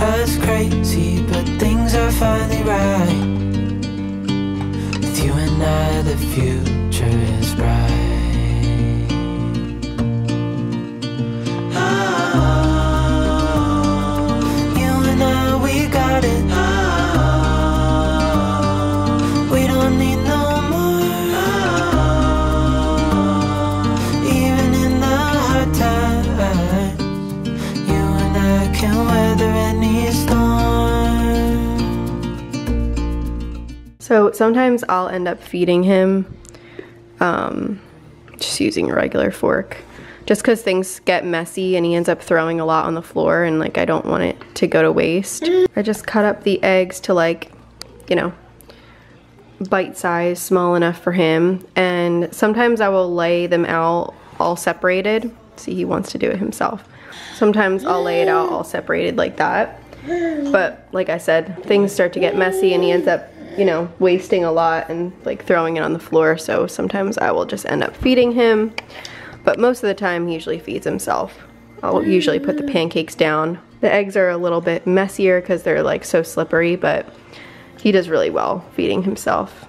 us crazy, but things are finally right. With you and I, the future is bright. Sometimes I'll end up feeding him, um, just using a regular fork. Just because things get messy and he ends up throwing a lot on the floor and like I don't want it to go to waste. I just cut up the eggs to like, you know, bite size, small enough for him. And sometimes I will lay them out all separated. See, he wants to do it himself. Sometimes I'll lay it out all separated like that. But like I said, things start to get messy and he ends up, you know, wasting a lot and like throwing it on the floor. So sometimes I will just end up feeding him. But most of the time he usually feeds himself. I'll usually put the pancakes down. The eggs are a little bit messier because they're like so slippery, but he does really well feeding himself.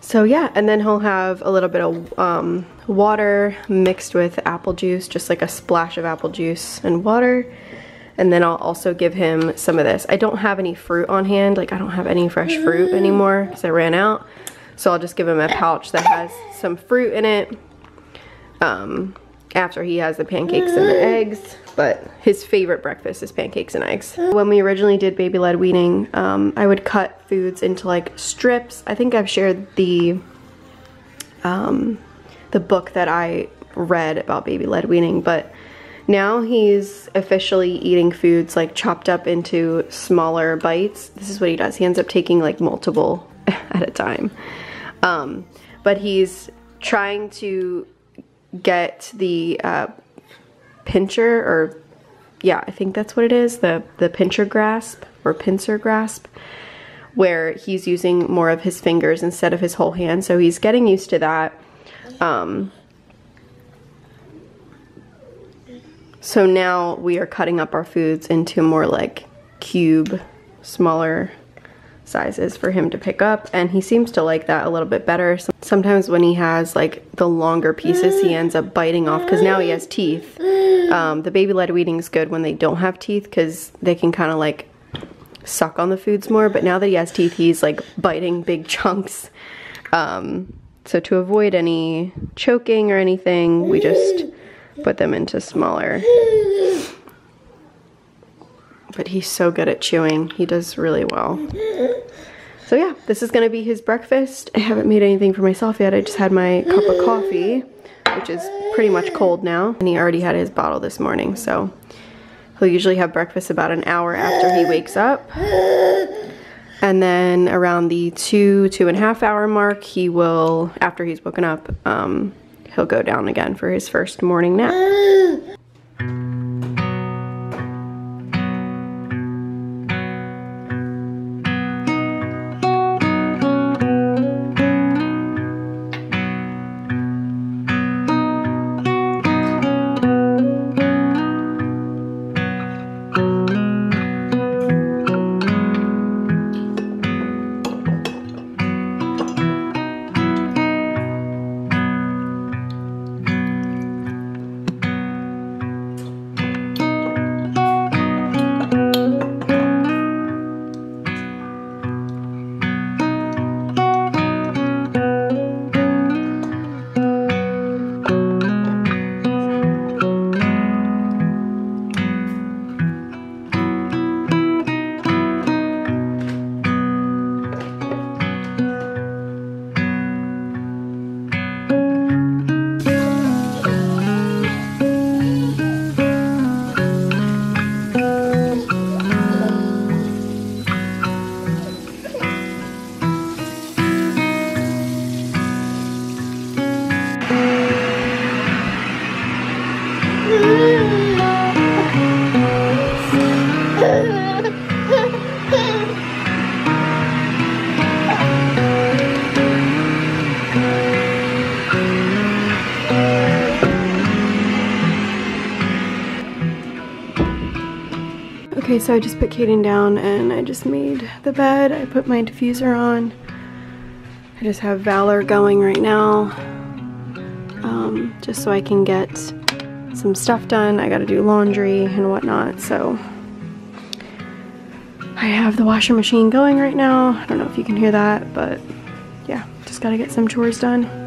So yeah, and then he'll have a little bit of um, water mixed with apple juice, just like a splash of apple juice and water. And then I'll also give him some of this. I don't have any fruit on hand, like I don't have any fresh fruit anymore because I ran out. So I'll just give him a pouch that has some fruit in it um, after he has the pancakes and the eggs. But his favorite breakfast is pancakes and eggs. When we originally did baby led weaning, um, I would cut foods into like strips. I think I've shared the um, the book that I read about baby led weaning, but now he's officially eating foods like chopped up into smaller bites. This is what he does. He ends up taking like multiple at a time. Um, but he's trying to get the uh, pincher or yeah, I think that's what it is, the, the pincher grasp or pincer grasp where he's using more of his fingers instead of his whole hand. So he's getting used to that. Um, so now we are cutting up our foods into more like cube, smaller sizes for him to pick up and he seems to like that a little bit better. Sometimes when he has like the longer pieces he ends up biting off because now he has teeth. Um, the baby led weaning is good when they don't have teeth because they can kind of like suck on the foods more but now that he has teeth he's like biting big chunks. Um, so to avoid any choking or anything we just put them into smaller but he's so good at chewing. He does really well. So yeah, this is gonna be his breakfast. I haven't made anything for myself yet. I just had my cup of coffee, which is pretty much cold now. And he already had his bottle this morning, so he'll usually have breakfast about an hour after he wakes up. And then around the two, two and a half hour mark, he will, after he's woken up, um, he'll go down again for his first morning nap. Okay, so I just put Kaden down and I just made the bed. I put my diffuser on. I just have Valor going right now. Um, just so I can get some stuff done. I gotta do laundry and whatnot, so. I have the washer machine going right now. I don't know if you can hear that, but yeah, just gotta get some chores done.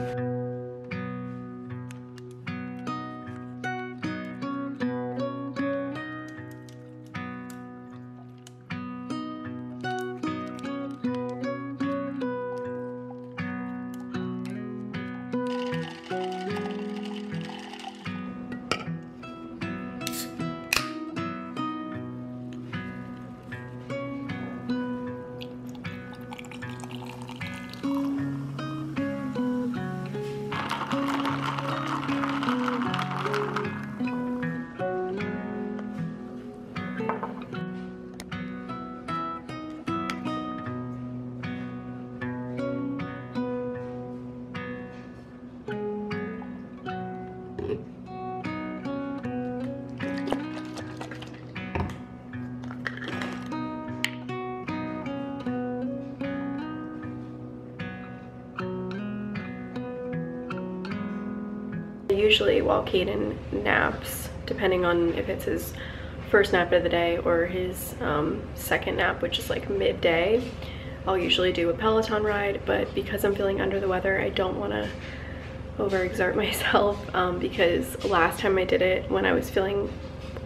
Usually while Kaden naps, depending on if it's his first nap of the day or his um, second nap, which is like midday, I'll usually do a Peloton ride, but because I'm feeling under the weather, I don't want to overexert myself um, because last time I did it when I was feeling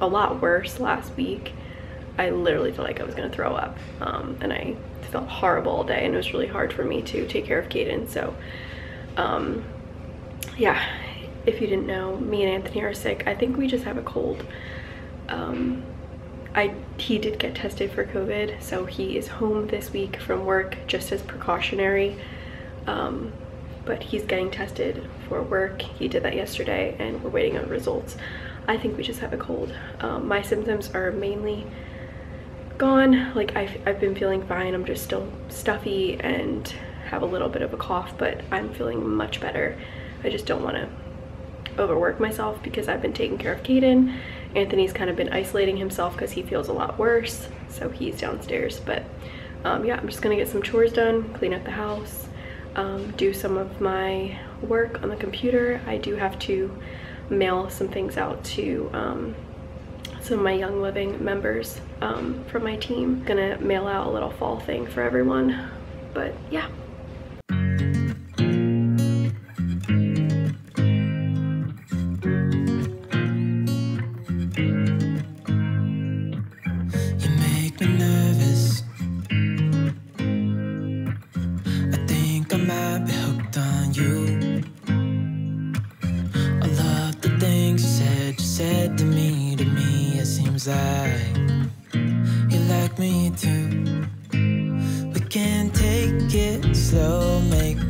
a lot worse last week, I literally felt like I was gonna throw up um, and I felt horrible all day and it was really hard for me to take care of Kaden. So um, yeah, if you didn't know, me and Anthony are sick. I think we just have a cold. Um, I he did get tested for COVID, so he is home this week from work just as precautionary. Um, but he's getting tested for work. He did that yesterday, and we're waiting on results. I think we just have a cold. Um, my symptoms are mainly gone. Like I've, I've been feeling fine. I'm just still stuffy and have a little bit of a cough, but I'm feeling much better. I just don't want to overwork myself because I've been taking care of Kaden. Anthony's kind of been isolating himself because he feels a lot worse. So he's downstairs. But um, yeah, I'm just gonna get some chores done, clean up the house, um, do some of my work on the computer. I do have to mail some things out to um, some of my Young Living members um, from my team. Gonna mail out a little fall thing for everyone. But yeah,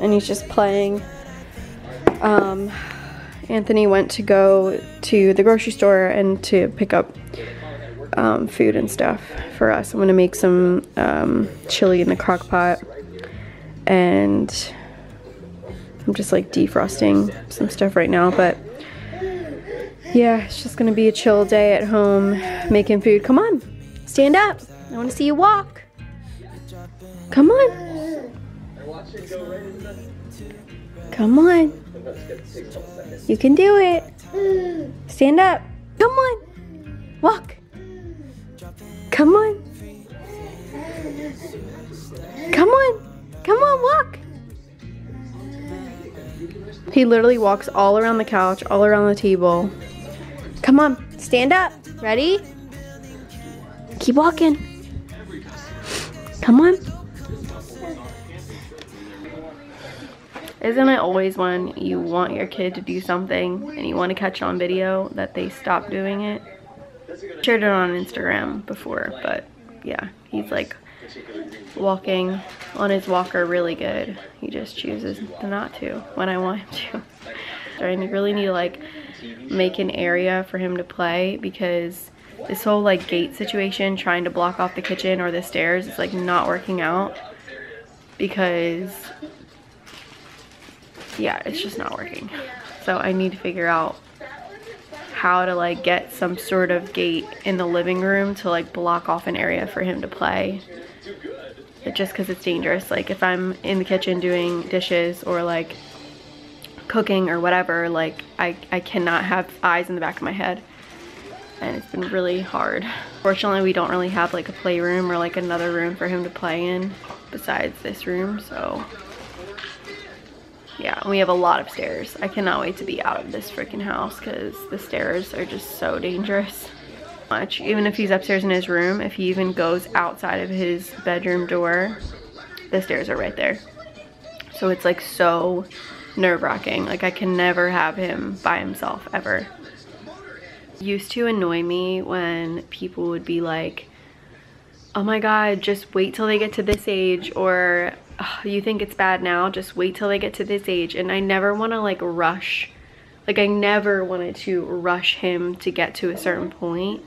and he's just playing. Um, Anthony went to go to the grocery store and to pick up um, food and stuff for us. I'm gonna make some um, chili in the crock pot and I'm just like defrosting some stuff right now, but yeah, it's just gonna be a chill day at home making food. Come on, stand up. I wanna see you walk. Come on. Come on. You can do it. Stand up. Come on. Walk. Come on. Come on. Come on, walk. He literally walks all around the couch, all around the table. Come on, stand up. Ready? Keep walking. Come on. Isn't it always when you want your kid to do something and you want to catch on video that they stop doing it? Shared it on Instagram before, but yeah, he's like walking on his walker really good. He just chooses not to when I want him to. I really need to like make an area for him to play because this whole like gate situation trying to block off the kitchen or the stairs is like not working out because yeah it's just not working. So I need to figure out how to like get some sort of gate in the living room to like block off an area for him to play. It just because it's dangerous. Like if I'm in the kitchen doing dishes or like cooking or whatever like I, I cannot have eyes in the back of my head. And it's been really hard. Fortunately, we don't really have like a playroom or like another room for him to play in besides this room, so yeah, we have a lot of stairs. I cannot wait to be out of this freaking house because the stairs are just so dangerous. Much. Even if he's upstairs in his room, if he even goes outside of his bedroom door, the stairs are right there. So it's like so nerve-wracking. Like I can never have him by himself ever used to annoy me when people would be like, oh my god, just wait till they get to this age or oh, you think it's bad now, just wait till they get to this age. And I never want to like rush, like I never wanted to rush him to get to a certain point.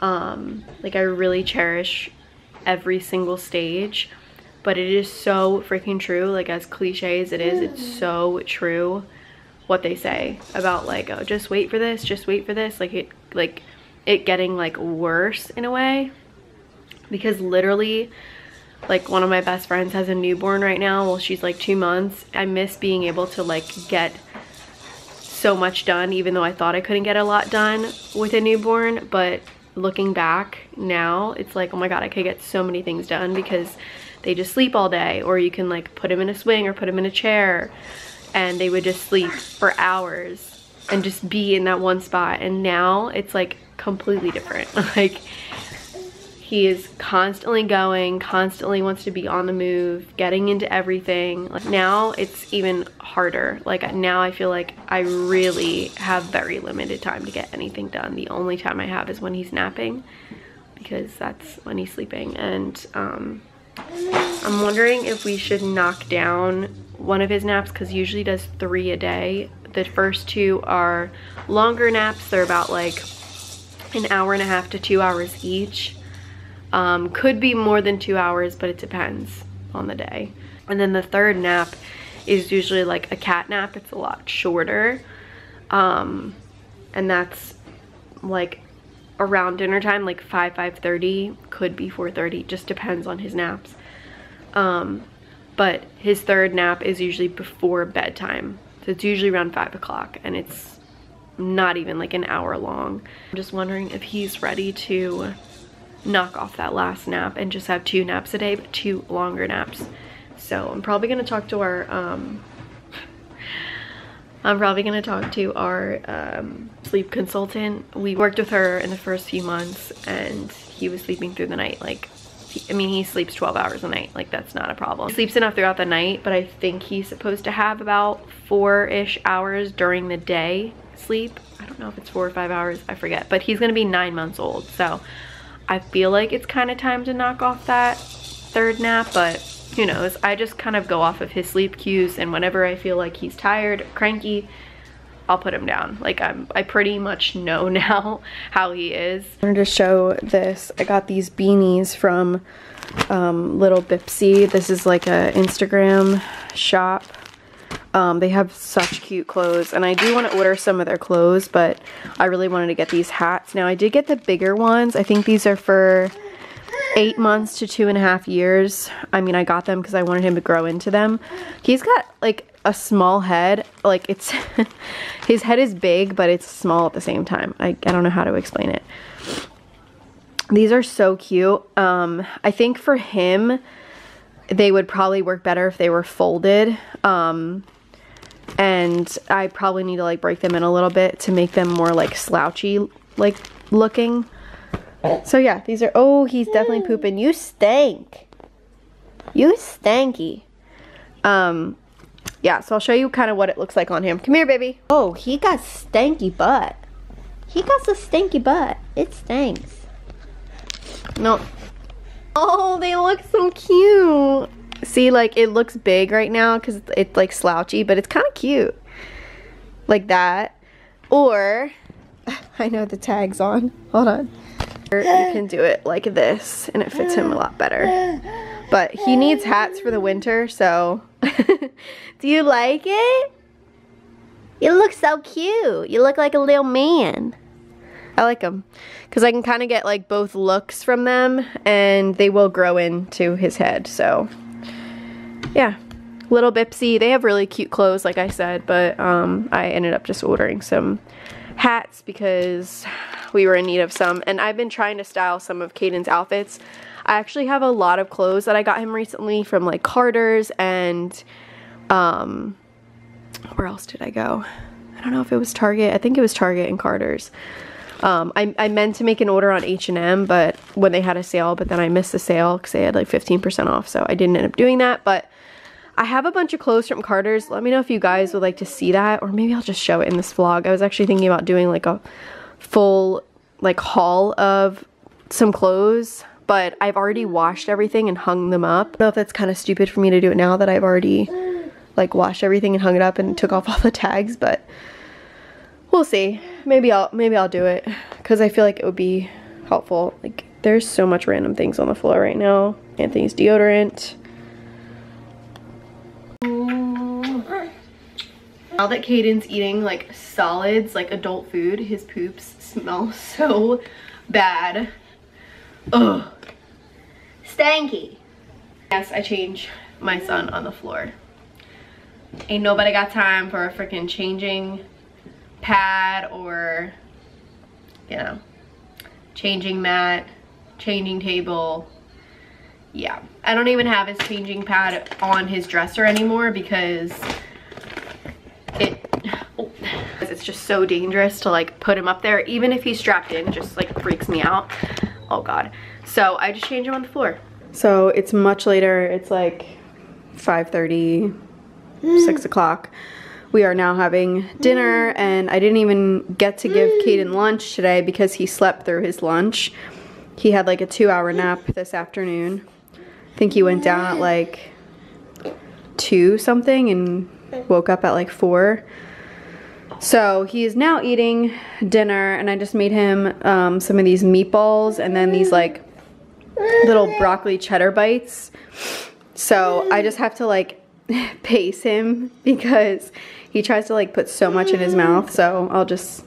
Um, like I really cherish every single stage, but it is so freaking true. Like as cliche as it is, it's so true what they say about like oh just wait for this just wait for this like it like it getting like worse in a way because literally like one of my best friends has a newborn right now. Well she's like two months. I miss being able to like get so much done even though i thought i couldn't get a lot done with a newborn. But looking back now it's like oh my god i could get so many things done because they just sleep all day. Or you can like put them in a swing or put them in a chair and they would just sleep for hours and just be in that one spot. And now it's like completely different. Like he is constantly going constantly wants to be on the move getting into everything like now it's even harder like now i feel like i really have very limited time to get anything done the only time i have is when he's napping because that's when he's sleeping and um, i'm wondering if we should knock down one of his naps because usually does three a day. The first two are longer naps. They're about like an hour and a half to two hours each. Um, could be more than two hours, but it depends on the day. And then the third nap is usually like a cat nap. It's a lot shorter. Um, and that's like around dinner time, like 5, 5.30, could be 4.30, just depends on his naps. Um, but his third nap is usually before bedtime. So it's usually around five o'clock and it's not even like an hour long. I'm just wondering if he's ready to knock off that last nap and just have two naps a day, but two longer naps. So I'm probably gonna talk to our, um, I'm probably gonna talk to our um, sleep consultant. We worked with her in the first few months and he was sleeping through the night like I mean, he sleeps 12 hours a night. Like, that's not a problem. He sleeps enough throughout the night, but I think he's supposed to have about four-ish hours during the day sleep. I don't know if it's four or five hours. I forget. But he's to be nine months old. So I feel like it's kind of time to knock off that third nap, but who knows. I just kind of go off of his sleep cues, and whenever I feel like he's tired, cranky, I'll put him down. Like I'm, I pretty much know now how he is. I wanted to show this. I got these beanies from um, Little Bipsy. This is like a Instagram shop. Um, they have such cute clothes and I do want to order some of their clothes but I really wanted to get these hats. Now I did get the bigger ones. I think these are for eight months to two and a half years. I mean I got them because I wanted him to grow into them. He's got like a small head. Like it's, his head is big, but it's small at the same time. I, I don't know how to explain it. These are so cute. Um, I think for him, they would probably work better if they were folded. Um, and I probably need to like break them in a little bit to make them more like slouchy like looking. So yeah, these are, oh, he's definitely pooping. You stank. You stanky. Um, yeah, so I'll show you kind of what it looks like on him. Come here, baby. Oh, he got stanky butt. He got a stanky butt. It stinks. No, Oh, they look so cute. See, like it looks big right now because it's like slouchy, but it's kind of cute. Like that. Or, I know the tag's on. Hold on. Or you can do it like this and it fits him a lot better. But he needs hats for the winter, so. do you like it? You look so cute. You look like a little man. I like them because I can kind of get like both looks from them and they will grow into his head. So yeah, little Bipsy. They have really cute clothes like I said, but um, I ended up just ordering some hats because we were in need of some and I've been trying to style some of Kaden's outfits. I actually have a lot of clothes that I got him recently from like Carter's and um, where else did I go? I don't know if it was Target. I think it was Target and Carter's. Um, I, I meant to make an order on H&M, but when they had a sale, but then I missed the sale because they had like 15% off, so I didn't end up doing that, but I have a bunch of clothes from Carter's. Let me know if you guys would like to see that, or maybe I'll just show it in this vlog. I was actually thinking about doing like a full like haul of some clothes, but I've already washed everything and hung them up. I don't know if that's kind of stupid for me to do it now that I've already like washed everything and hung it up and took off all the tags, but we'll see. Maybe I'll maybe I'll do it because I feel like it would be helpful. Like there's so much random things on the floor right now. Anthony's deodorant. Now that Kaden's eating like solids, like adult food, his poops smell so bad. Ugh. Stanky. Yes, I change my son on the floor. Ain't nobody got time for a freaking changing pad or, you know, changing mat, changing table. Yeah, I don't even have his changing pad on his dresser anymore because it, oh, it's just so dangerous to like put him up there. Even if he's strapped in, it just like freaks me out. Oh God. So I just change him on the floor. So it's much later. It's like 5.30, 6 mm. o'clock we are now having dinner and I didn't even get to give Kaden lunch today because he slept through his lunch. He had like a two hour nap this afternoon. I think he went down at like two something and woke up at like four. So he is now eating dinner and I just made him um, some of these meatballs and then these like little broccoli cheddar bites. So I just have to like pace him because he tries to like put so much in his mouth, so I'll just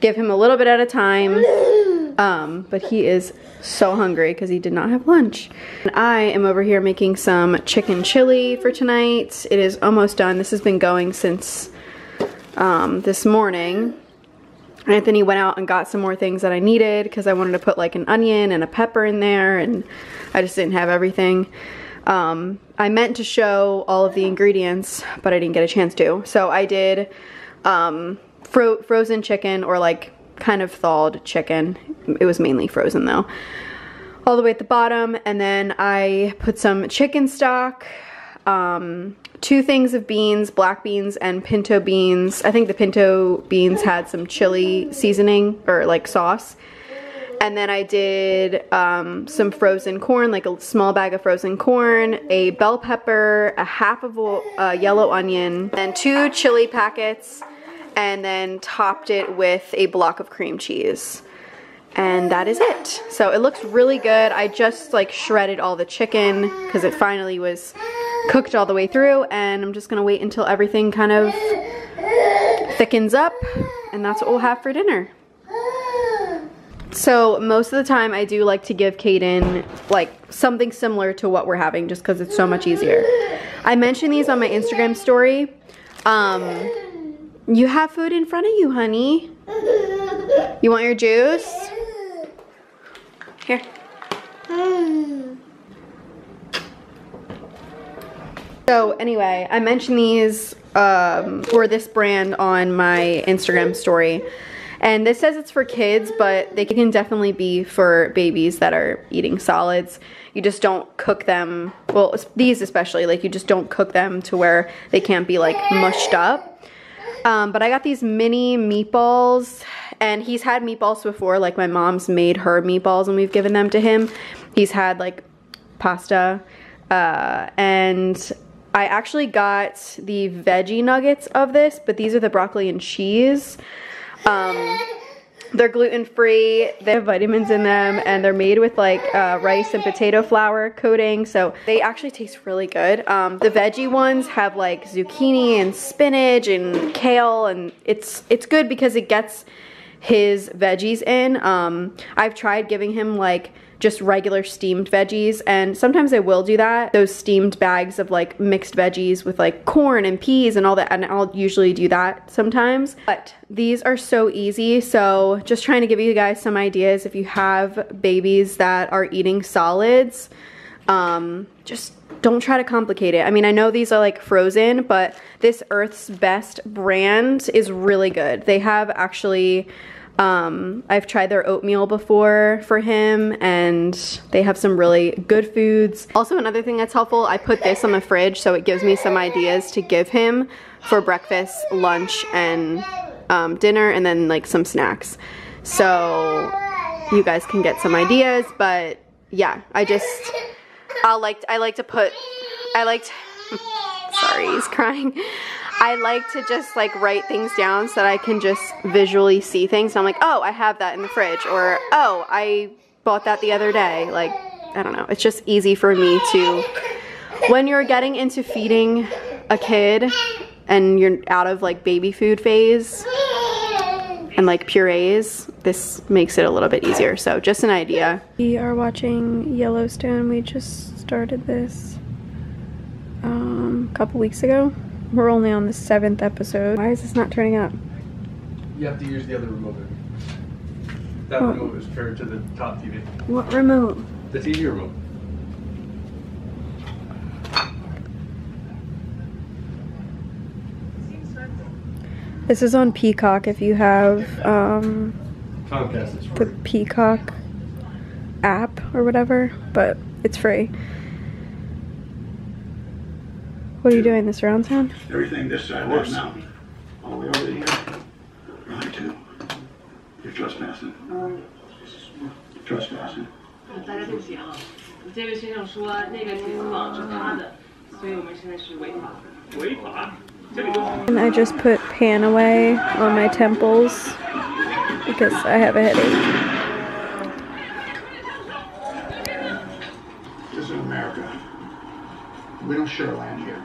give him a little bit at a time. Um, but he is so hungry because he did not have lunch. And I am over here making some chicken chili for tonight. It is almost done. This has been going since um, this morning. Anthony went out and got some more things that I needed because I wanted to put like an onion and a pepper in there and I just didn't have everything. Um, I meant to show all of the ingredients, but I didn't get a chance to. So I did um, fro frozen chicken or like kind of thawed chicken. It was mainly frozen though. All the way at the bottom. And then I put some chicken stock, um, two things of beans, black beans and pinto beans. I think the pinto beans had some chili seasoning or like sauce. And then I did um, some frozen corn, like a small bag of frozen corn, a bell pepper, a half of a yellow onion, and two chili packets, and then topped it with a block of cream cheese. And that is it. So it looks really good. I just like shredded all the chicken because it finally was cooked all the way through. And I'm just gonna wait until everything kind of thickens up. And that's what we'll have for dinner. So most of the time I do like to give Kaden like something similar to what we're having just because it's so much easier. I mentioned these on my Instagram story. Um, you have food in front of you, honey. You want your juice? Here. So anyway, I mentioned these um, or this brand on my Instagram story. And this says it's for kids, but they can definitely be for babies that are eating solids. You just don't cook them, well, these especially, like you just don't cook them to where they can't be like mushed up. Um, but I got these mini meatballs and he's had meatballs before, like my mom's made her meatballs and we've given them to him. He's had like pasta. Uh, and I actually got the veggie nuggets of this, but these are the broccoli and cheese. Um, they're gluten free, they have vitamins in them, and they're made with like uh, rice and potato flour coating, so they actually taste really good. Um, the veggie ones have like zucchini and spinach and kale, and it's it's good because it gets his veggies in. Um, I've tried giving him like just regular steamed veggies and sometimes I will do that those steamed bags of like mixed veggies with like corn and peas and all that and I'll usually do that sometimes but these are so easy so just trying to give you guys some ideas if you have babies that are eating solids um, just don't try to complicate it. I mean, I know these are like frozen, but this Earth's Best brand is really good. They have actually um, I've tried their oatmeal before for him and they have some really good foods. Also another thing that's helpful, I put this on the fridge so it gives me some ideas to give him for breakfast, lunch, and um, dinner and then like some snacks. So you guys can get some ideas, but yeah, I just, I like, I like to put, I like to, sorry, he's crying. I like to just like write things down so that I can just visually see things. And I'm like, oh, I have that in the fridge. Or, oh, I bought that the other day. Like, I don't know. It's just easy for me to, when you're getting into feeding a kid and you're out of like baby food phase and like purees, this makes it a little bit easier. So just an idea. We are watching Yellowstone. We just started this um, a couple weeks ago. We're only on the seventh episode. Why is this not turning up? You have to use the other remote. That What? remote is paired to the top TV. What remote? The TV remote. This is on Peacock if you have um, Comcast the. Peacock app or whatever, but it's free. What are you doing, this round sound? Everything this side, that now. All the way over here. Really, too. You're trespassing. Trespassing. And I just put PanAway on my temples because I have a headache. We don't share land here.